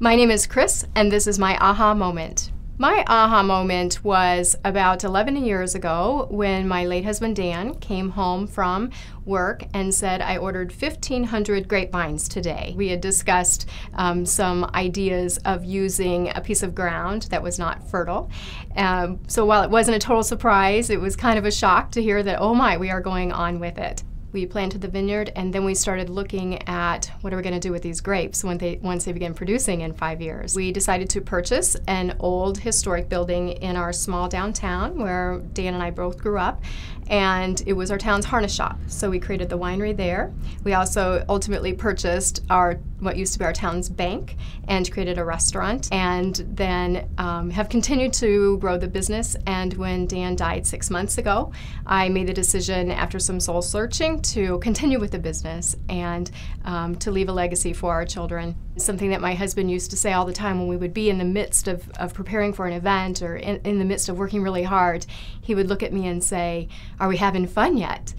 My name is Cris, and this is my aha moment. My aha moment was about 11 years ago when my late husband Dan came home from work and said, I ordered 1,500 grapevines today. We had discussed um, some ideas of using a piece of ground that was not fertile. Um, so while it wasn't a total surprise, it was kind of a shock to hear that, oh my, we are going on with it we planted the vineyard and then we started looking at what are we going to do with these grapes when they once they begin producing in five years. We decided to purchase an old historic building in our small downtown where dan and i both grew up and it was our town's harness shop. So we created the winery there. We also ultimately purchased our what used to be our town's bank and created a restaurant and then um, have continued to grow the business. And when dan died six months ago i made the decision after some soul searching to continue with the business and um, to leave a legacy for our children. Something that my husband used to say all the time when we would be in the midst of, of preparing for an event or in, in the midst of working really hard, he would look at me and say, Are we having fun yet?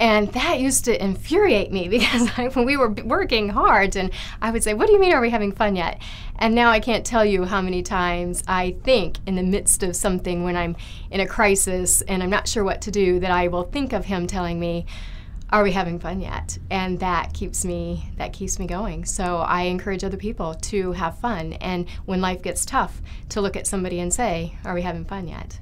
And that used to infuriate me because when we were working hard, and I would say, What do you mean, are we having fun yet? And now I can't tell you how many times I think in the midst of something when I'm in a crisis and I'm not sure what to do that I will think of him telling me, are we having fun yet? And that keeps me that keeps me going. So i encourage other people to have fun. And when life gets tough to look at somebody and say are we having fun yet